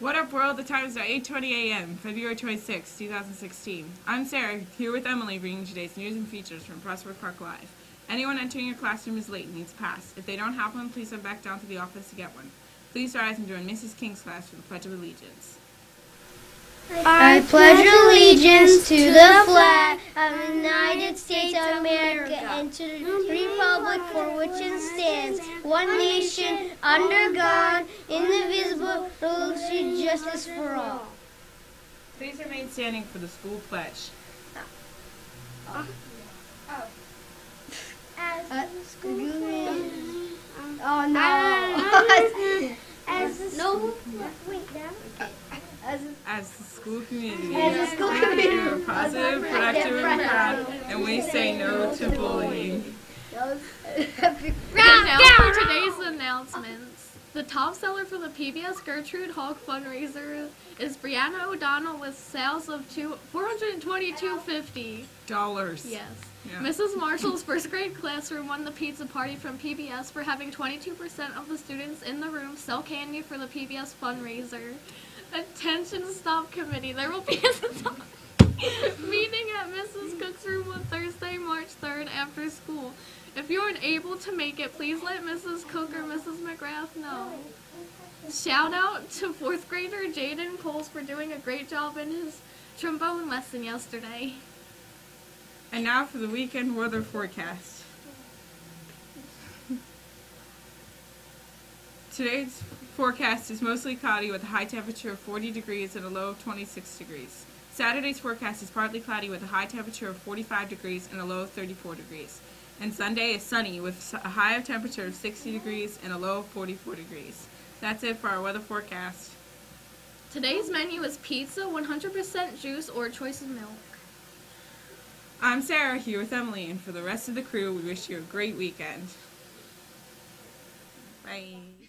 What up, world? The time is now 8:20 a.m., February 26, 2016. I'm Sarah, here with Emily, bringing today's news and features from Prospect Park Live. Anyone entering your classroom is late and needs a pass. If they don't have one, please head back down to the office to get one. Please rise and join Mrs. King's class for the Pledge of Allegiance. I pledge allegiance to the flag of the United States of America and to the republic for which it stands, one nation, under God, indivisible, with liberty and justice for all. Please remain standing for the school pledge. Uh, oh no. As no, wait, now. As As the school community, As a school we community. are positive, productive, and proud, and we say no to bullying. And now for today's announcements. The top seller for the PBS Gertrude Hawk fundraiser is Brianna O'Donnell with sales of two four hundred twenty-two fifty. Dollars. Yes. Yeah. Mrs. Marshall's first grade classroom won the pizza party from PBS for having 22% of the students in the room sell candy for the PBS fundraiser. Attention stop committee. There will be a meeting at Mrs. Cook's room on Thursday, March 3rd after school. If you aren't able to make it, please let Mrs. Cook or Mrs. McGrath know. Shout out to fourth grader Jaden Coles for doing a great job in his trombone lesson yesterday. And now for the weekend weather forecast. Today's forecast is mostly cloudy with a high temperature of 40 degrees and a low of 26 degrees. Saturday's forecast is partly cloudy with a high temperature of 45 degrees and a low of 34 degrees. And Sunday is sunny with a high of temperature of 60 degrees and a low of 44 degrees. That's it for our weather forecast. Today's menu is pizza, 100% juice, or choice of milk. I'm Sarah here with Emily, and for the rest of the crew, we wish you a great weekend. Bye.